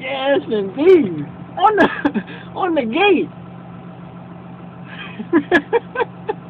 Yes, indeed. On the on the gate.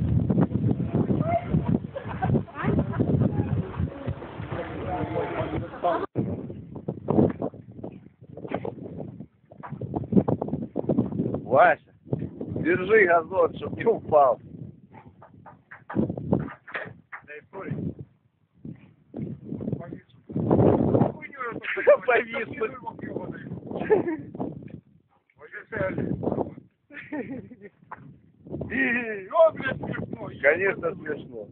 Вася, держи газон, чтоб не упал. Повис. Конечно смешно.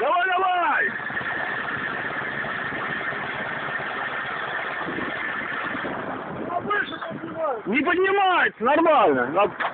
Давай, давай! Не поднимается, нормально.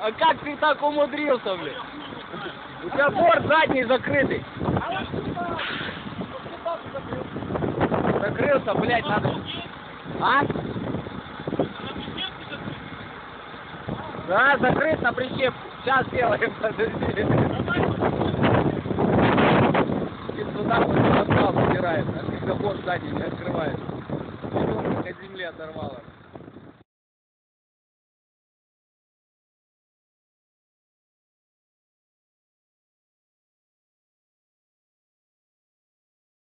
А как ты так умудрился, блядь? У тебя борт задний закрытый. Закрылся, блядь, надо. А? Да, закрыт на прищепку. Сейчас сделаем, подожди. И сюда вот раскал собирает, а когда борт задний не открывает земли оторвало.